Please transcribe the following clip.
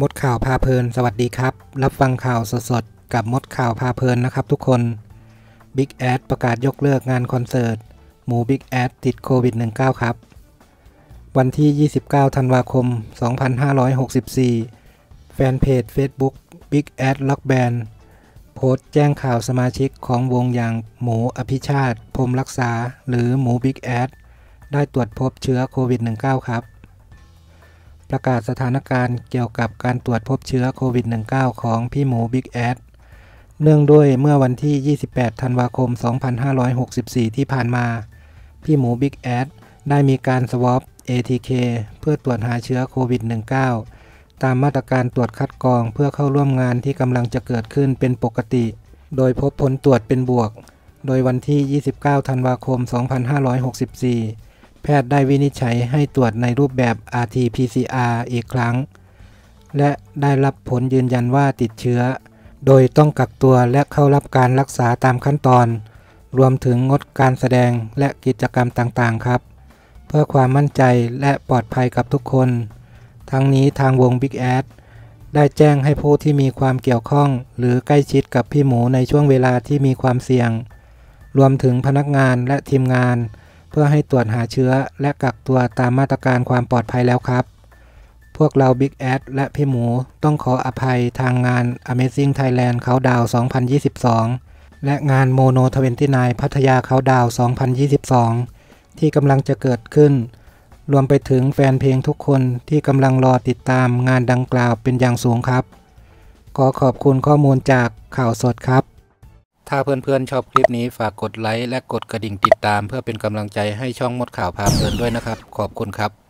มดข่าวพาเพลิน สวัสดีครับ รับฟังข่าวสดๆ กับมดข่าวพาเพลินนะครับทุกคน Big a d ประกาศยกเลิกงานคอนเสิร์ต หมู Big a d ติดโควิด -19 ครับ วันที่ 29 ธันวาคม 2564 แฟนเพจ Facebook Big a d Rock Band โพสต์แจ้งข่าวสมาชิกของวงอย่างหมูอภิชาติพรมรักษา หรือหมู Big a d ได้ตรวจพบเชื้อโควิด -19 ครับ ประกาศสถานการณ์เกี่ยวกับการตรวจพบเชื้อโควิด -19 ของพี่หมู Big a d เนื่องด้วยเมื่อวันที่ 28 ธันวาคม 2564 ที่ผ่านมา พี่หมู Big a d ได้มีการสวอป ATK เพื่อตรวจหาเชื้อโควิด -19 ตามมาตรการตรวจคัดกรองเพื่อเข้าร่วมงานที่กำลังจะเกิดขึ้นเป็นปกติ โดยพบผลตรวจเป็นบวก โดยวันที่ 29 ธันวาคม 2564 แพทย์ได้วินิจฉัยให้ตรวจในรูปแบบ RT-PCR อีกครั้ง และได้รับผลยืนยันว่าติดเชื้อ โดยต้องกักตัวและเข้ารับการรักษาตามขั้นตอน รวมถึงงดการแสดงและกิจกรรมต่างๆ ครับ เพื่อความมั่นใจและปลอดภัยกับทุกคน ทั้งนี้ทางวง Big a d ได้แจ้งให้ผู้ที่มีความเกี่ยวข้อง หรือใกล้ชิดกับพี่หมูในช่วงเวลาที่มีความเสี่ยง รวมถึงพนักงานและทีมงาน เพื่อให้ตรวจหาเชื้อและกักตัวตามมาตรการความปลอดภัยแล้วครับ พวกเรา Big a d และพี่หมูต้องขออภัยทางงาน Amazing Thailand เขาดาว2022 และงาน Mono 29 พัทยาเขาดาว2022 ที่กำลังจะเกิดขึ้น รวมไปถึงแฟนเพลงทุกคนที่กำลังรอติดตามงานดังกล่าวเป็นอย่างสูงครับ ขอขอบคุณข้อมูลจากข่าวสดครับ ถ้าเพื่อนๆชอบคลิปนี้ฝากกดไลค์และกดกระดิ่งติดตาม เพื่อเป็นกำลังใจให้ช่องมดข่าวพาเพลินด้วยนะครับ ขอบคุณครับ